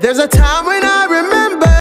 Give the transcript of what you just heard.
There's a time when I